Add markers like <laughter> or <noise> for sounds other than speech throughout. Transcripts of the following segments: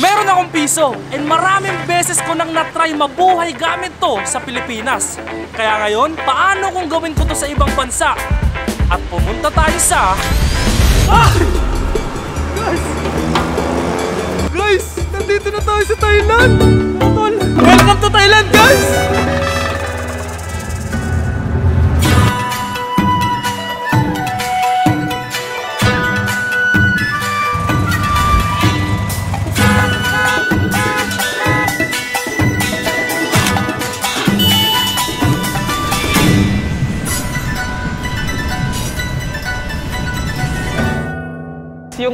Meron akong piso and maraming beses ko nang natry mabuhay gamit to sa Pilipinas. Kaya ngayon, paano kung gawin ko to sa ibang bansa? At pumunta tayo sa... Ah! Guys, nandito na tayo sa Thailand! Welcome to Thailand, guys!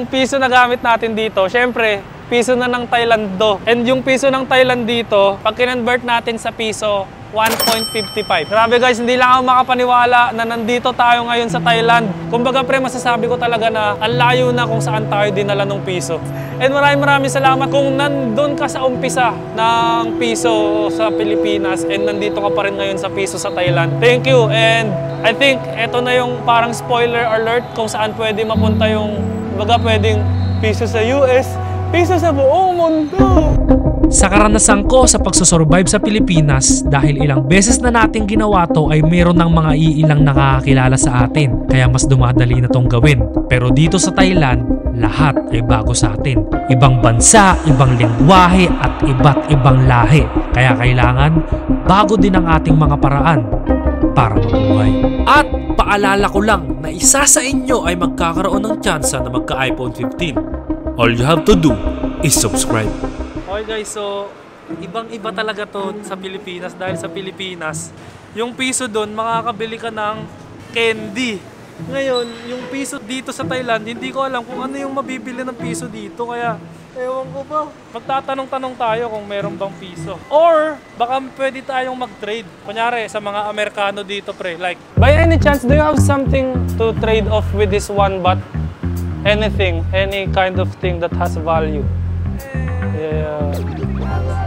Piso na gamit natin dito, syempre, piso na ng Thailand do. And yung piso ng Thailand dito, pag kinonvert natin sa piso, 1.55. Grabe guys, hindi lang ako makapaniwala na nandito tayo ngayon sa Thailand. Kumbaga pre, masasabi ko talaga na ang layo na kung saan tayo dinala ng piso. And maraming maraming salamat kung nandun ka sa umpisa ng piso sa Pilipinas and nandito ka pa rin ngayon sa piso sa Thailand. Thank you and I think eto na yung parang spoiler alert kung saan pwede mapunta yung baga pwedeng piso sa US, piso sa buong mundo. Sa karanasan ko sa pagsusurvive sa Pilipinas, dahil ilang beses na nating ginawa to ay meron ng mga iilang nakakakilala sa atin, kaya mas dumadali na tong gawin. Pero dito sa Thailand, lahat ay bago sa atin. Ibang bansa, ibang lingwahe at iba't ibang lahi. Kaya kailangan bago din ang ating mga paraan para mabuhay. At paalala ko lang na isa sa inyo ay magkakaroon ng tsansa na magka-iPhone 15. All you have to do is subscribe. Okay guys, so ibang-iba talaga to sa Pilipinas dahil sa Pilipinas, yung piso doon makakabili ka ng candy. Ngayon, yung piso dito sa Thailand, hindi ko alam kung ano yung mabibili ng piso dito kaya ewan ko ba. Magtatanong-tanong tayo kung meron bang piso. Or baka pwede tayong mag-trade. Kunyari sa mga Amerikano dito pre, like by any chance do you have something to trade off with this one baht? Anything, any kind of thing that has value. Yeah.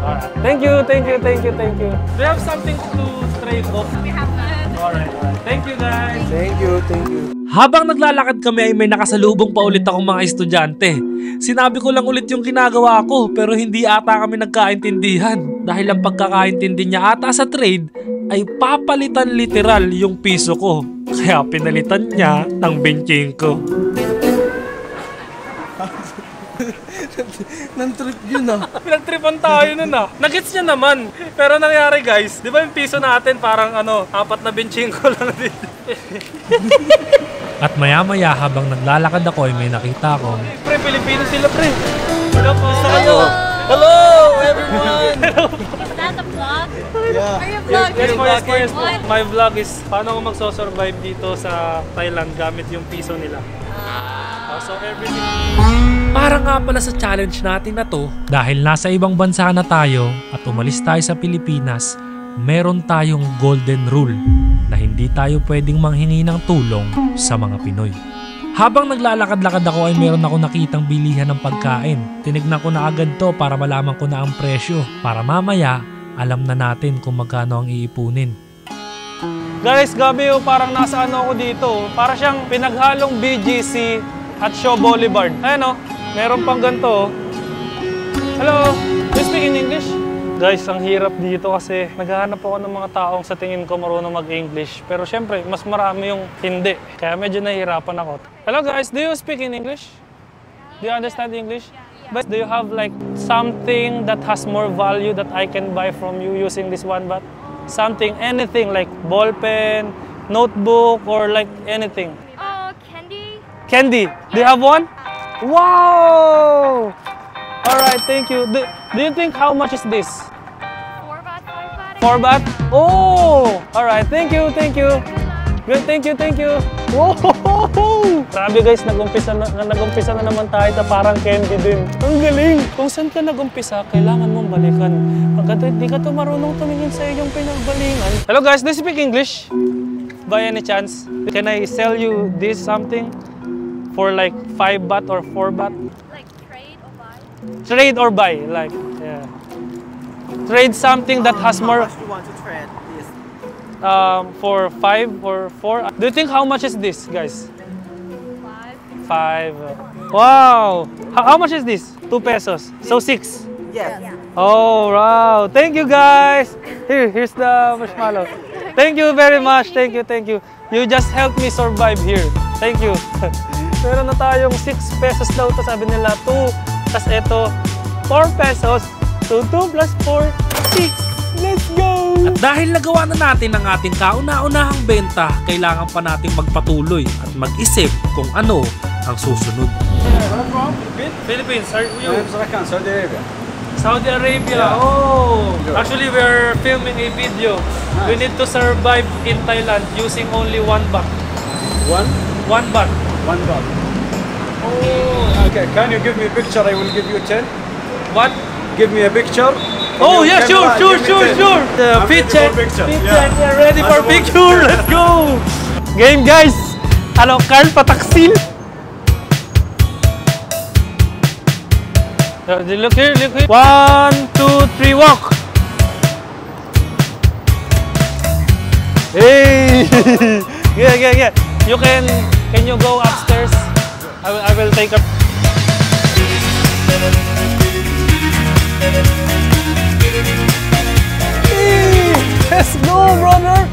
Alright. Thank you, thank you, thank you, thank you. Do you have something to trade off? We have none. Alright. Thank you guys. Thank you, thank you. Habang naglalakad kami ay may nakasalubong pa ulit akong mga estudyante. Sinabi ko lang ulit yung ginagawa ko pero hindi ata kami nagkaintindihan dahil ang pagkakaintindi niya ata sa trade ay papalitan literal yung piso ko. Kaya pinalitan niya ng benching ko. <laughs> Nang trip yun ah. <laughs> Pinagtripan tayo nun ah. Nagets niya naman. Pero nangyari guys, di ba yung piso natin parang ano, apat na benching ko lang dito. <laughs> At maya maya habang naglalakad ako ay may nakita ko. Pre, Pilipino sila pre. Hello po. Hello. Hello everyone. <laughs> Is that a vlog? Yeah. Are you vlogging? yes, yes? My vlog is paano ako magsosurvive dito sa Thailand gamit yung piso nila. Uh, so everything. Para nga pala sa challenge natin na to, dahil nasa ibang bansa na tayo at umalis tayo sa Pilipinas, meron tayong golden rule na hindi tayo pwedeng manghingi ng tulong sa mga Pinoy. Habang naglalakad-lakad ako ay meron ako nakitang bilihan ng pagkain. Tinignan ko na agad to para malaman ko na ang presyo para mamaya alam na natin kung magkano ang iipunin. Guys, gabi oh, parang nasa ano ako dito. oh. Para siyang pinaghalong BGC at Shaw Boulevard. Ayan oh, meron pang ganito. oh. Hello, do you speak in English? Guys, ang hirap dito kasi naghahanap ako ng mga taong sa tingin ko marunong mag-English. Pero syempre, mas marami yung hindi. Kaya medyo nahihirapan ako. Hello guys, do you speak in English? Do you understand English? But do you have like something that has more value that I can buy from you using this one baht? Something, anything like ball pen, notebook, or like anything. Oh, candy? Candy, do you have one? Wow! All right, thank you. Do, do you think how much is this? Baht? Oh! All right, thank you, thank you. Good, thank you, thank you. Wow! <laughs> Grabe guys, nag-umpisa na, nag-umpisa na naman tayo na parang candy din. Ang galing! Kung saan ka nag-umpisa, kailangan mong balikan. Pagka hindi ka to marunong tumingin sa iyong pinagbalingan. Hello guys, do you speak English? By any chance? Can I sell you this something? For like 5 baht or 4 baht? Like trade or buy? Trade or buy, like, yeah. Trade something that has more... How much you want to trade this? um, for five or four. Do you think how much is this, guys? Five. Five. Wow. How, how much is this? 2 pesos. So 6. Yes. Oh, wow. Thank you guys. Here, here's the marshmallow. Thank you very much. Thank you, thank you. You just helped me survive here. Thank you. <laughs> Meron na tayong 6 pesos daw to sabi nila 2. Tapos ito 4 pesos. So 2 plus 4, 6. Let's go! At dahil nagawa na natin ang ating kauna-unahang benta, kailangan pa nating magpatuloy at mag-isip kung ano ang susunod. Philippines, are you? Saudi Arabia. Saudi Arabia. Oh, actually we're filming a video. We need to survive in Thailand using only one baht. One? One baht. One dog. Oh. Okay, can you give me a picture? I will give you 10. What? Give me a picture. Oh yeah, sure, camera, sure, sure, sure. The fit check, picture. fit check, yeah, ready for picture. Let's go. Game guys. Hello, Carl Pataksil. Uh, Look here, look here. One, two, three, walk. Hey! <laughs> yeah, yeah, yeah. You can, can you go upstairs? I will, I will take a Hey, Let's go, brother!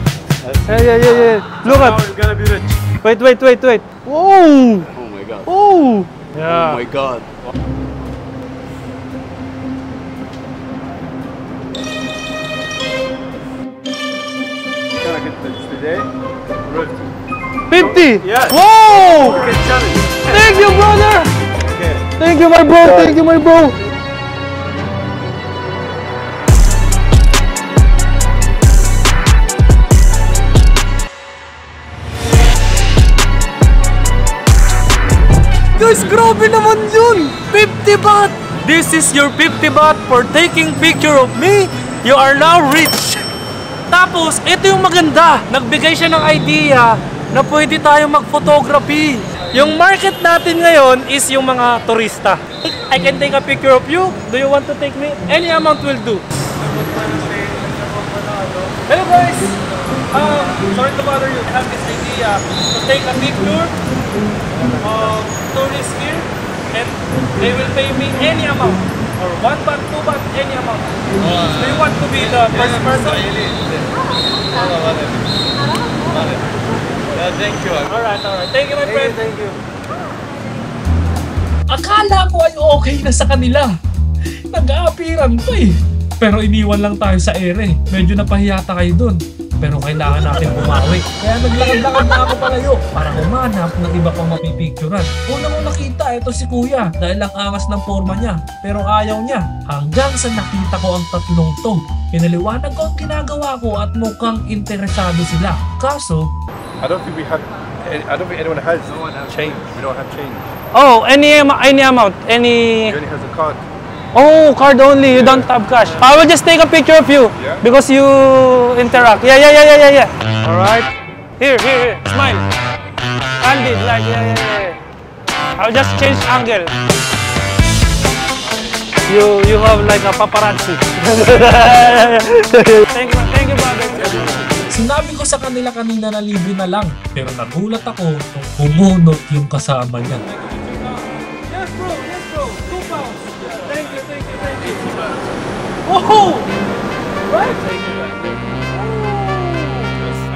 Yeah, yeah, yeah, yeah. Look at. you're gonna be rich. Wait, wait, wait, wait. Whoa! Oh my god. Oh! Yeah. Oh my god. Can I get this today? 50! Yes. Whoa! Thank you, brother! Okay. Thank you, my bro! Thank you, my bro! Guys, grabe naman yun! 50 baht! This is your 50 baht for taking picture of me. You are now rich! Tapos, ito yung maganda. Nagbigay siya ng idea na pwede tayo mag-photography. Yung market natin ngayon is yung mga turista. I can take a picture of you. Do you want to take me? Any amount will do. Hello guys! Um, sorry to bother you. I have this idea to take a picture of tourists here and they will pay me any amount. Or one baht, two baht, any amount. Do you want to be the first person? thank you. Alright, alright. Thank you, my friend. Thank you. Akala ko ay okay na sa kanila. Nag-aapiran pa eh. Pero iniwan lang tayo sa ere. Medyo napahiyata kayo dun. Pero kailangan natin bumawi. Kaya naglakad-lakad na ako palayo para humanap ng iba pang mapipicturan. Una mo nakita, ito si kuya dahil ang angas ng forma niya. Pero ayaw niya. Hanggang sa nakita ko ang tatlong to. Pinaliwanag ko ang ginagawa ko at mukhang interesado sila. Kaso, I don't think we have. I don't think anyone has change. We don't have change. Oh, any any amount, any. He only has a card. Oh, card only. You don't have cash. I will just take a picture of you Yeah. because you interact. Yeah, yeah, yeah, yeah, yeah, yeah. All right. Here, here, here. Smile. Candid, like yeah, yeah, yeah. I'll just change angle. You you have like a paparazzi. <laughs> thank you, thank you, brother. Sinabi ko sa kanila kanina na libre na lang, pero nagulat ako nung humunot yung kasama niya. Whoa! Right?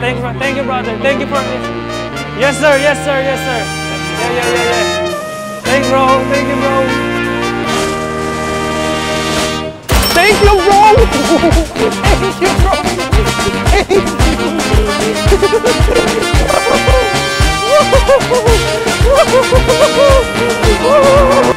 Thank you, thank you, brother. Thank you for this. Yes, sir. Yes, sir. Yes, sir. Yeah, yeah, yeah, yeah. Thank bro. Thank you, bro. Thank you, bro. Thank you, bro. <laughs> <laughs>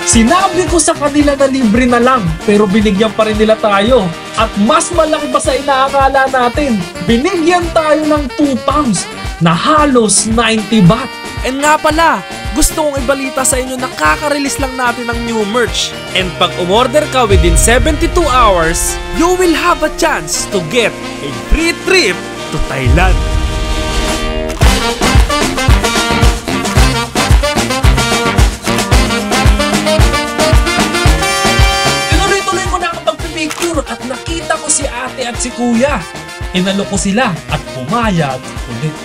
Sinabi ko sa kanila na libre na lang, pero binigyan pa rin nila tayo. At mas malaki pa sa inaakala natin, binigyan tayo ng 2 pounds na halos 90 baht. And nga pala, gusto kong ibalita sa inyo na kaka-release lang natin ng new merch. And pag umorder ka within 72 hours, you will have a chance to get a free trip to Thailand. nanay at si kuya. Inaloko sila at pumayag ulit.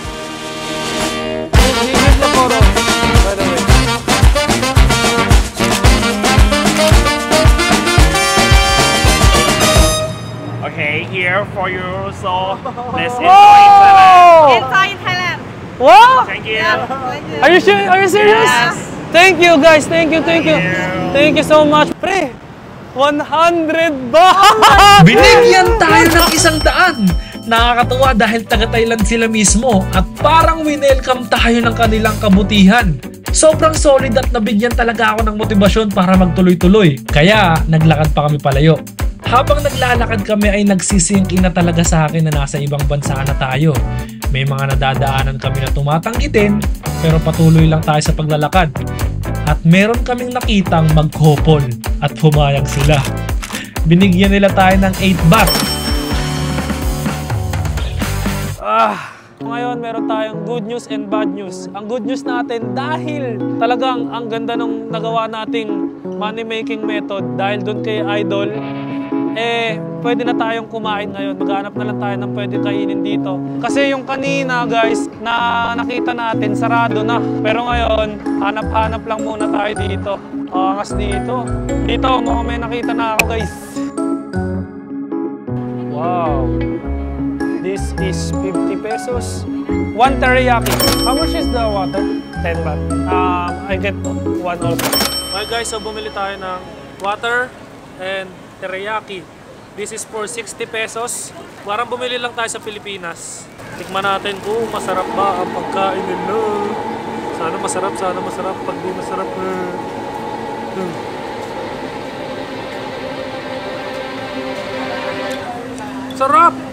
Okay, here for you. So let's enjoy Thailand. Enjoy in Thailand. Wow! Thank you. Yeah. Are you sure? Are you serious? Yes. Thank you guys. Thank you. Thank, thank you. you. Thank you so much. Pre, 100 baht! Binigyan tayo ng isang daan! Nakakatuwa dahil taga Thailand sila mismo at parang winelcome tayo ng kanilang kabutihan. Sobrang solid at nabigyan talaga ako ng motibasyon para magtuloy-tuloy. Kaya naglakad pa kami palayo. Habang naglalakad kami ay nagsisink in na talaga sa akin na nasa ibang bansa na tayo. May mga nadadaanan kami na tumatanggitin pero patuloy lang tayo sa paglalakad. At meron kaming nakitang mag-couple at humayag sila. Binigyan nila tayo ng 8 baht Ah, ngayon meron tayong good news and bad news. Ang good news natin dahil talagang ang ganda nung nagawa nating money making method dahil doon kay Idol, eh pwede na tayong kumain ngayon. Maghanap na lang tayo ng pwede kainin dito. Kasi yung kanina guys, na nakita natin sarado na. Pero ngayon, hanap-hanap lang muna tayo dito. Angas dito. Dito, mukhang may nakita na ako guys. Wow. This is 50 pesos. One teriyaki. How much is the water? 10 baht. Um, I get one also. Okay guys, so bumili tayo ng water and teriyaki. This is for 60 pesos. Parang bumili lang tayo sa Pilipinas. Tikman natin kung masarap ba ang pagkain nila. Sana masarap, sana masarap. Pag di masarap, eh. Hmm. Sarap!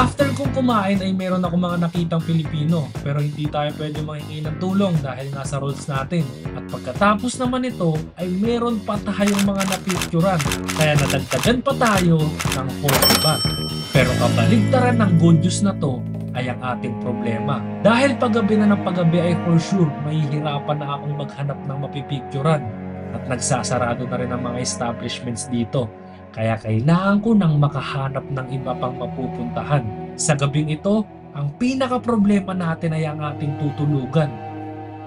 After kong kumain ay meron ako mga nakitang Pilipino pero hindi tayo pwede manghingi ng tulong dahil nasa rules natin. At pagkatapos naman ito ay meron pa tayong mga napicturan kaya nadagdagan pa tayo ng 40 baht. Pero kabaligtaran ng good news na to ay ang ating problema. Dahil paggabi na ng paggabi ay for sure mahihirapan na akong maghanap ng mapipicturan at nagsasarado na rin ang mga establishments dito. Kaya kailangan ko nang makahanap ng iba pang mapupuntahan. Sa gabing ito, ang pinaka-problema natin ay ang ating tutulugan.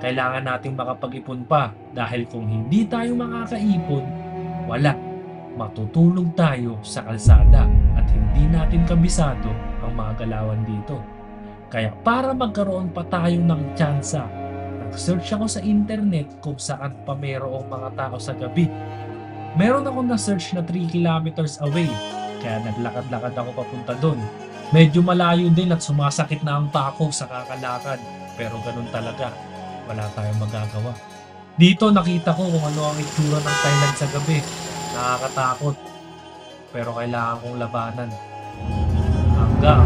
Kailangan nating makapag-ipon pa dahil kung hindi tayo makakaipon, wala. Matutulog tayo sa kalsada at hindi natin kabisado ang mga galawan dito. Kaya para magkaroon pa tayo ng tsansa, nag-search ako sa internet kung saan pa mayroong mga tao sa gabi Meron akong na-search na 3 kilometers away, kaya naglakad-lakad ako papunta doon. Medyo malayo din at sumasakit na ang pako sa kakalakad, pero ganun talaga, wala tayong magagawa. Dito nakita ko kung ano ang itsura ng Thailand sa gabi. Nakakatakot, pero kailangan kong labanan. Hanggang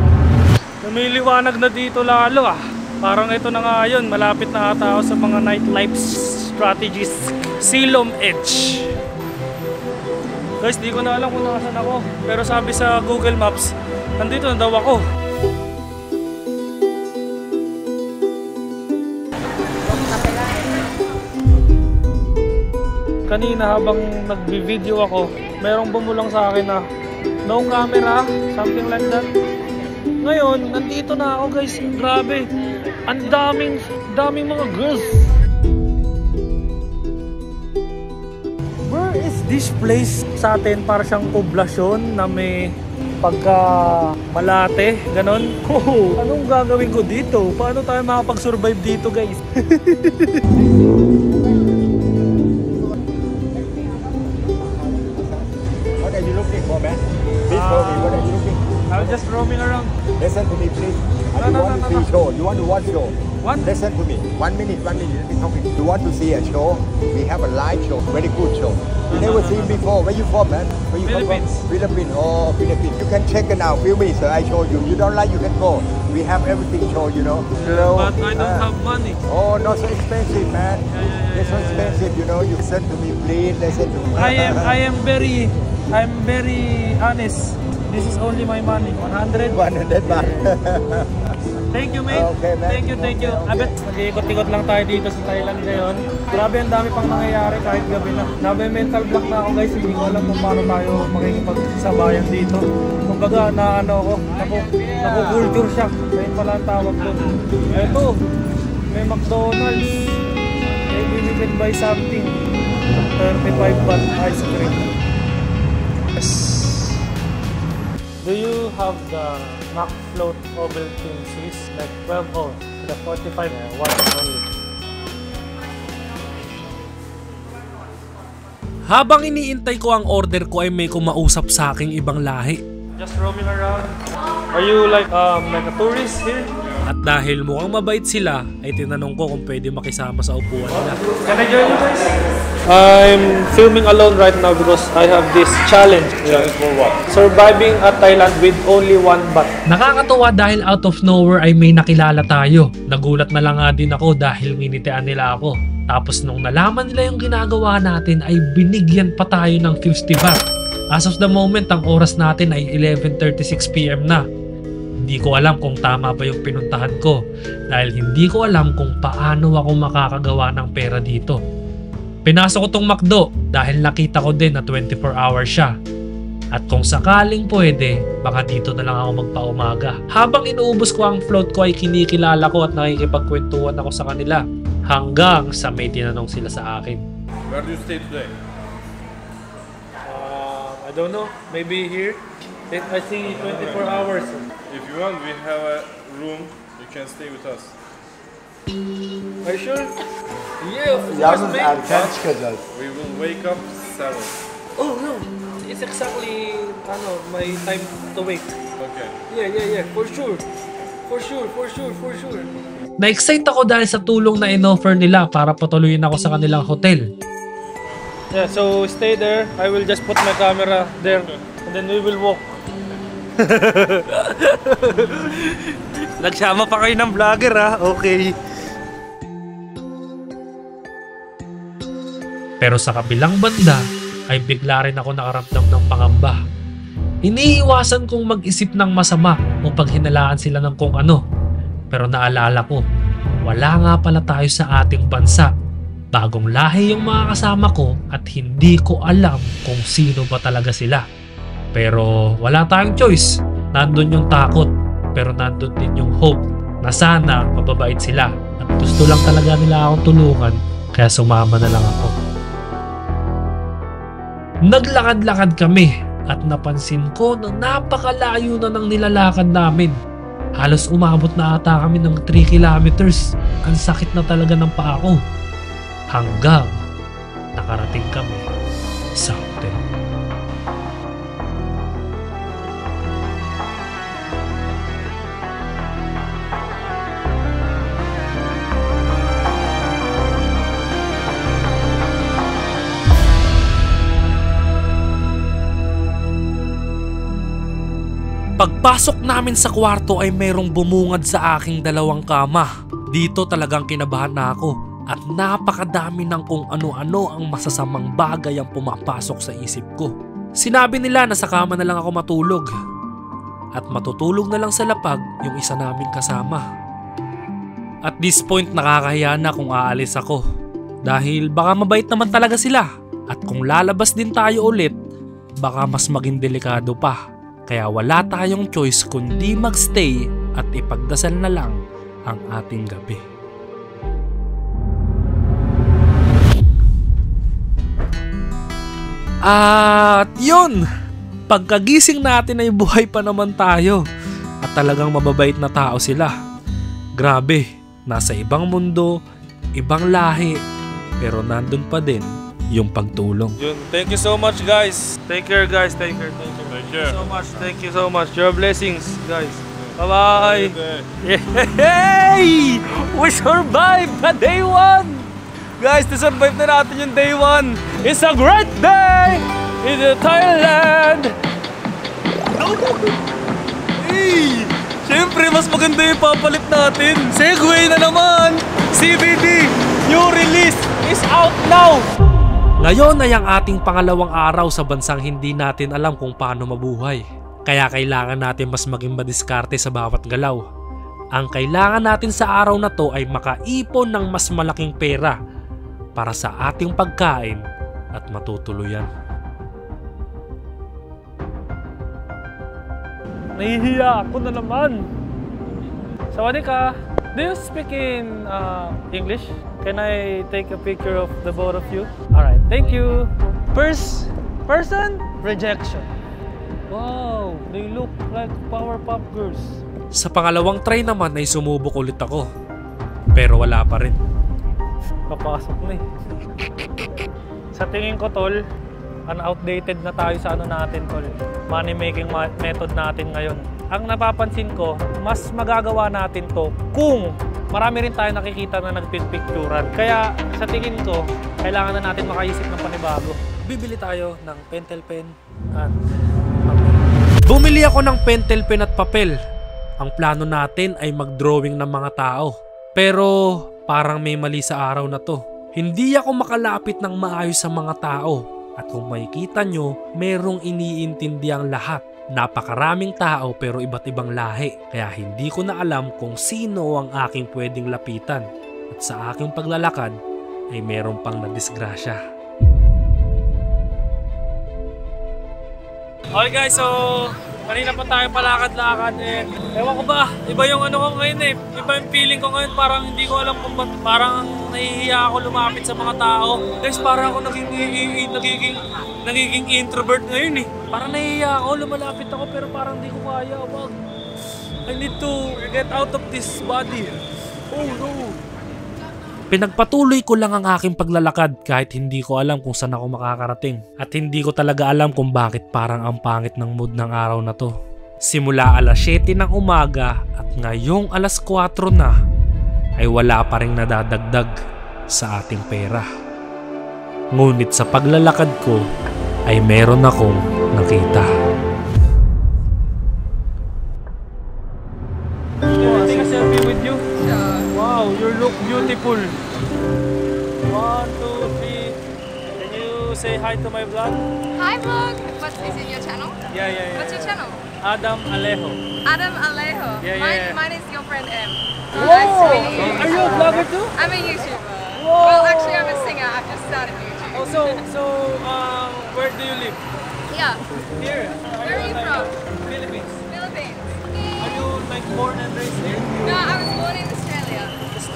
Lumiliwanag na dito lalo ah. Parang ito na nga yun, malapit na ata ako sa mga nightlife strategies. Silom Edge. Guys, di ko na alam kung nasaan ako. Pero sabi sa Google Maps, nandito na daw ako. Kanina habang nagbi-video ako, merong bumulang sa akin na no camera, something like that. Ngayon, nandito na ako guys. Grabe. Ang daming, daming mga girls. Is this place? Sa atin, para siyang poblasyon na may pagka malate, ganon. <laughs> Oh, anong gagawin ko dito? Paano tayo makapag-survive dito guys? <laughs> What are you looking for, man? Please tell me, what are you looking for? I'm just roaming around. Listen to me, please. No, you no, want no, to no, see show? You want to watch show? What? Listen to me. One minute, one minute. Let me talk. You want to see a show? We have a live show, very good show. You never seen before. Where you from, man? Where you Philippines. from? Philippines. Oh, Philippines. You can check it out. Feel me, sir. I show you. You don't like, you can go. We have everything show, you know. So, But I don't uh, have money. Oh, not so expensive, man. Yeah, yeah, yeah, It's so yeah, yeah. expensive, you know. You listen to me, please. Listen to me. I am I am very I'm very honest. This is only my money. 100. 100 baht. Thank you, mate. Okay, man. Thank you, thank you. Okay, okay. Abet, mag-iikot-ikot lang tayo dito sa Thailand ngayon. Grabe, ang dami pang nangyayari kahit gabi na. Nabe mental block na ako guys. Hindi ko alam kung paano tayo makikipagsabayan dito. Kumbaga, na ano ako, naku, naku culture shock. Ayun pala ang tawag doon. Eto, may McDonald's. Maybe we can buy something. 35 baht ice cream. Yes. Do you have the Mac Float Ovaltine Swiss like 12 hours? The 45 uh, one only. Habang iniintay ko ang order ko ay may kumausap sa aking ibang lahi. Just roaming around. Are you like um like a tourist here? At dahil mukhang mabait sila, ay tinanong ko kung pwede makisama sa upuan nila. Can I join you guys? I'm filming alone right now because I have this challenge. Challenge for what? Surviving at Thailand with only one baht. Nakakatuwa dahil out of nowhere ay may nakilala tayo. Nagulat na lang nga din ako dahil nginitian nila ako. Tapos nung nalaman nila yung ginagawa natin ay binigyan pa tayo ng 50 baht. As of the moment, ang oras natin ay 11.36pm na. Hindi ko alam kung tama ba yung pinuntahan ko dahil hindi ko alam kung paano ako makakagawa ng pera dito. Pinasok ko tong McDo dahil nakita ko din na 24 hours siya. At kung sakaling pwede, baka dito na lang ako magpaumaga. Habang inuubos ko ang float ko ay kinikilala ko at nakikipagkwentuhan ako sa kanila. Hanggang sa may tinanong sila sa akin. Where do you stay today? Uh, I don't know. Maybe here. It, I see 24 hours. If you want, we have a room. You can stay with us. Are you sure? Yeah, of course, Yalnız mate. erken çıkacağız. We will wake up seven. Oh no, it's exactly ano my time to wait. Okay. Yeah, yeah, yeah, for sure, for sure, for sure, for sure. Na-excite ako dahil sa tulong na inoffer nila para patuloyin ako sa kanilang hotel. Yeah, so stay there. I will just put my camera there, and then we will walk. <laughs> Nagsama pa kayo ng vlogger ha? Okay. Pero sa kabilang banda ay bigla rin ako nakaramdam ng pangamba. Iniiwasan kong mag-isip ng masama o paghinalaan sila ng kung ano. Pero naalala ko, wala nga pala tayo sa ating bansa. Bagong lahi yung mga kasama ko at hindi ko alam kung sino ba talaga sila. Pero wala tayong choice. Nandun yung takot, pero nandun din yung hope na sana mababait sila. At gusto lang talaga nila akong tulungan, kaya sumama na lang ako. Naglakad-lakad kami at napansin ko na napakalayo na ng nilalakad namin. Halos umabot na ata kami ng 3 kilometers. Ang sakit na talaga ng paa ko. Hanggang nakarating kami sa Pagpasok namin sa kwarto ay merong bumungad sa aking dalawang kama. Dito talagang kinabahan na ako at napakadami ng kung ano-ano ang masasamang bagay ang pumapasok sa isip ko. Sinabi nila na sa kama na lang ako matulog at matutulog na lang sa lapag yung isa naming kasama. At this point nakakahiya na kung aalis ako dahil baka mabait naman talaga sila at kung lalabas din tayo ulit baka mas maging delikado pa. Kaya wala tayong choice kundi magstay at ipagdasal na lang ang ating gabi. At yun! Pagkagising natin ay buhay pa naman tayo. At talagang mababait na tao sila. Grabe, nasa ibang mundo, ibang lahi, pero nandun pa din yung pagtulong. Yun. Thank you so much, guys. Take care, guys. Take care. Thank you. Take Thank you care. so much. Thank you so much. Your blessings, guys. Bye-bye. Yay! <laughs> We survived the day one! Guys, na-survive na natin yung day one. It's a great day in Thailand! Hey! Siyempre, mas maganda yung papalit natin. Segway na naman! CBD! New release is out now! Ngayon ay ang ating pangalawang araw sa bansang hindi natin alam kung paano mabuhay. Kaya kailangan natin mas maging madiskarte sa bawat galaw. Ang kailangan natin sa araw na to ay makaipon ng mas malaking pera para sa ating pagkain at matutuluyan. Nahihiya ako na naman. Sawadee Do you speak in uh, English? Can I take a picture of the both of you? Alright, thank you. First person, rejection. Wow, they look like Powerpuff Girls. Sa pangalawang try naman ay sumubok ulit ako. Pero wala pa rin. Papasok na eh. Sa tingin ko, tol, un-outdated na tayo sa ano natin, tol. Money making ma- method natin ngayon. Ang napapansin ko, mas magagawa natin to kung marami rin tayo nakikita na nagpipicturan. Kaya sa tingin ko, kailangan na natin makaisip ng panibago. Bibili tayo ng pentel pen at Bumili ako ng pentel pen at papel. Ang plano natin ay mag-drawing ng mga tao. Pero parang may mali sa araw na to. Hindi ako makalapit ng maayos sa mga tao. At kung makikita nyo, merong iniintindi ang lahat. Napakaraming tao pero iba't ibang lahi. Kaya hindi ko na alam kung sino ang aking pwedeng lapitan. At sa aking paglalakad ay meron pang nadisgrasya. Okay guys, so kanina pa tayo palakad-lakad and ewan ko ba, iba yung ano ko ngayon eh. Iba yung feeling ko ngayon, parang hindi ko alam kung ba't parang nahihiya ako lumapit sa mga tao. Guys, parang ako naging, nagiging, nagiging introvert ngayon eh. Parang nahihiya ako, lumalapit ako pero parang hindi ko kaya. Wag. I need to get out of this body. Oh no. Pinagpatuloy ko lang ang aking paglalakad kahit hindi ko alam kung saan ako makakarating. At hindi ko talaga alam kung bakit parang ang pangit ng mood ng araw na to. Simula alas 7 ng umaga at ngayong alas 4 na ay wala pa rin nadadagdag sa ating pera. Ngunit sa paglalakad ko ay meron akong nakita. Look. One, two, three. Can you say hi to my vlog? Hi vlog. What is in your channel? Yeah, yeah, yeah. What's your channel? Adam Alejo. Adam Alejo. Yeah, yeah, mine, yeah. mine is your friend M. Oh, nice to meet you. Are you a vlogger too? I'm a YouTuber. Whoa. Well, actually, I'm a singer. I've just started YouTube. Oh, so, so, um, where do you live? Yeah. Here. Where are you from? Philippines. Philippines. Are you like born and raised here? No, I was born in Australia.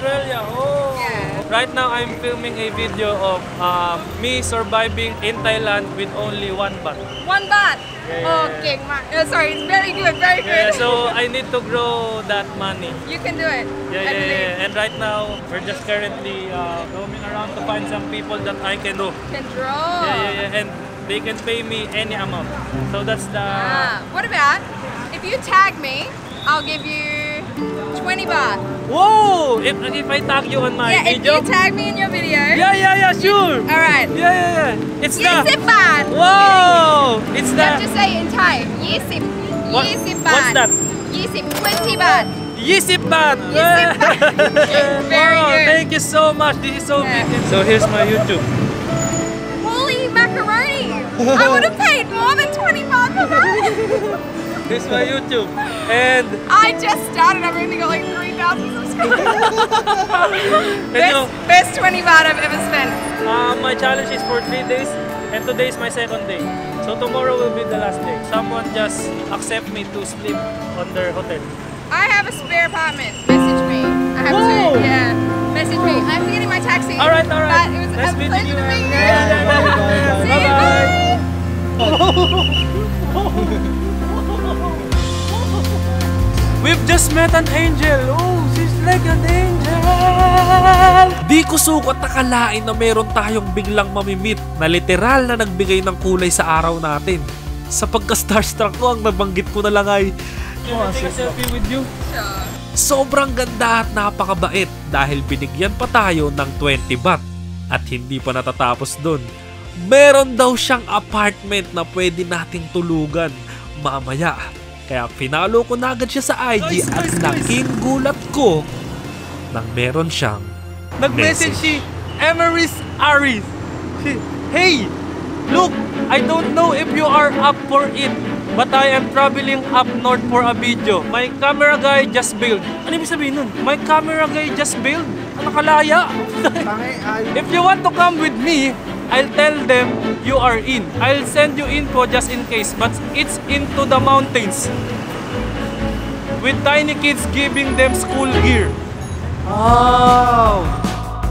Australia. Oh. Yeah. Right now, I'm filming a video of um, me surviving in Thailand with only one baht. One baht. Yeah, oh, king man. Uh, sorry, it's very good, very good. Yeah, so I need to grow that money. you can do it. Yeah, yeah, yeah. And right now, we're just currently uh, roaming around to find some people that I can do. Can draw. Yeah, yeah, yeah. And they can pay me any amount. So that's the. Ah, what about if you tag me? I'll give you 20 baht. Whoa! If, if I tag you on my yeah, if you tag me in your video. yeah, yeah, yeah, sure. All right. Yeah, yeah, yeah. It's the. baht. Whoa! It's the... You have to say in Thai. Yisip. What- Yisip what's baht. that? Yisip. 20 baht. Yisip baht. Yisip baht. <laughs> Very wow, good. Thank you so much. This is so Yeah. big. So here's my YouTube. Holy macaroni. I would have paid more This is my YouTube. And I just started. I've only got like 3,000 subscribers. <laughs> best, you, best 20 baht I've ever spent. uh, my challenge is for three days, and today is my second day. So tomorrow will be the last day. Someone just accept me to sleep on their hotel. I have a spare apartment. Message me. I have Whoa. to. Yeah. Message me. I'm getting my taxi. All right, all right. But it was Nice a meeting pleasure you. to meet you. Yeah, yeah, yeah, yeah. <laughs> See you. Bye-bye. Bye. <laughs> We've just met an angel. Oh, she's like an angel. Di ko sukat nakalain na meron tayong biglang mamimit na literal na nagbigay ng kulay sa araw natin. Sa pagka-starstruck ko, ang nabanggit ko na lang ay Can I take a selfie with you? Sure. sobrang ganda at napakabait dahil binigyan pa tayo ng 20 baht. At hindi pa natatapos dun. Meron daw siyang apartment na pwede nating tulugan mamaya. Kaya pinalo ko na agad siya sa IG Guys, at guys, guys. laking gulat ko nang meron siyang Nag-message Message. si Emeris Aris. She, hey, look, I don't know if you are up for it, but I am traveling up north for a video. My camera guy just bailed. Ano ibig sabihin nun? My camera guy just bailed? Ano kalaya? <laughs> if you want to come with me, I'll tell them you are in. I'll send you info just in case, but it's into the mountains. With tiny kids giving them school gear. Wow!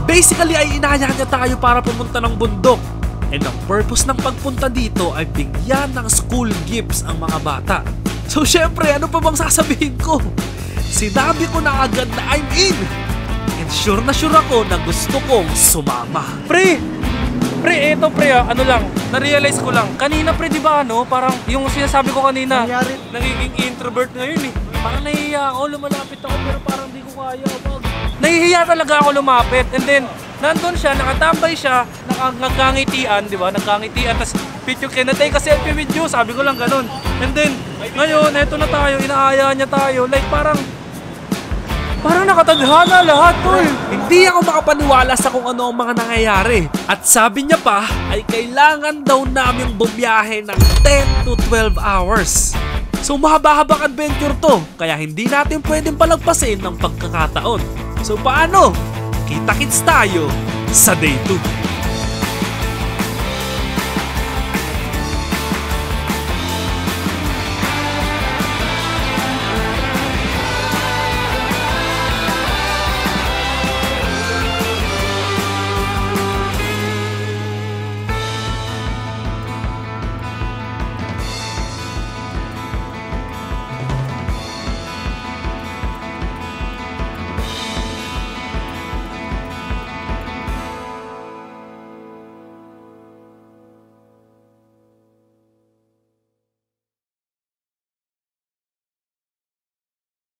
Basically ay inaya niya tayo para pumunta ng bundok. And ang purpose ng pagpunta dito ay bigyan ng school gifts ang mga bata. So syempre, ano pa bang sasabihin ko? Sinabi ko na agad na I'm in! And sure na sure ako na gusto kong sumama. Pre! Pre, eto pre ah, ano lang, na-realize ko lang. Kanina pre, di ba ano, parang yung sinasabi ko kanina, nagiging introvert ngayon eh. Parang nahihiya ako, lumalapit ako pero parang di ko kaya. Wag. Nahihiya talaga ako lumapit. And then, nandun siya, nakatambay siya, naka- nagkangitian, di ba? Nagkangitian, tapos picture can I take a selfie with you? Sabi ko lang ganun. And then, ngayon, eto na tayo, inaaya niya tayo. Like parang, parang nakatadhana lahat, tol. Hindi ako makapaniwala sa kung ano ang mga nangyayari. At sabi niya pa ay kailangan daw namin bumiyahe ng 10 to 12 hours. So mahaba-habang adventure to, kaya hindi natin pwedeng palagpasin ng pagkakataon. So paano? Kita-kits tayo sa day 2.